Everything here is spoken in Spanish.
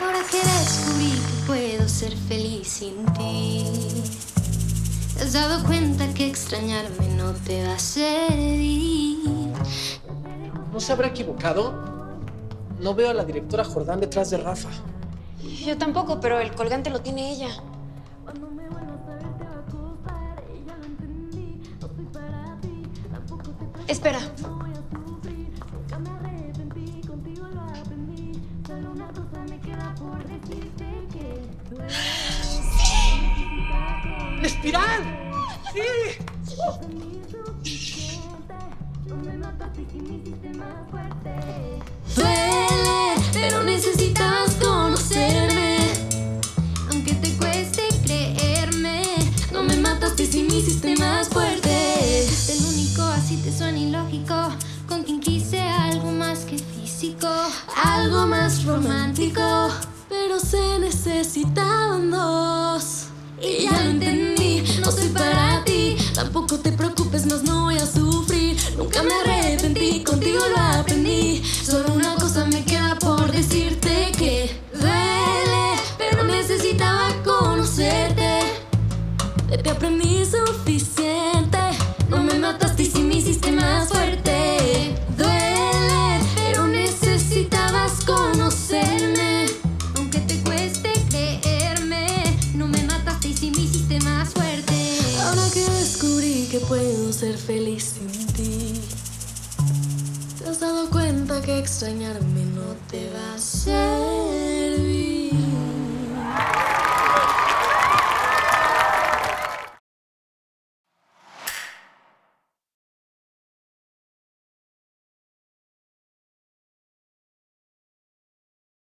Ahora que descubrí que puedo ser feliz sin ti. ¿Te has dado cuenta que extrañarme no te va a servir? ¿No se habrá equivocado? No veo a la directora Jordán detrás de Rafa. Yo tampoco, pero el colgante lo tiene ella. Espera. ¡La espiral! ¡Sí! Duele, romántico, pero se necesitaban dos. Y ya lo entendí, no soy para ti. Tampoco te preocupes, más no voy a sufrir. Nunca me arrepentí, contigo lo aprendí. Solo una cosa me queda por decirte que duele, pero necesitaba conocerte. De ti aprendí suficiente. puedo ser feliz sin ti. ¿Te has dado cuenta que extrañarme no te va a hacer?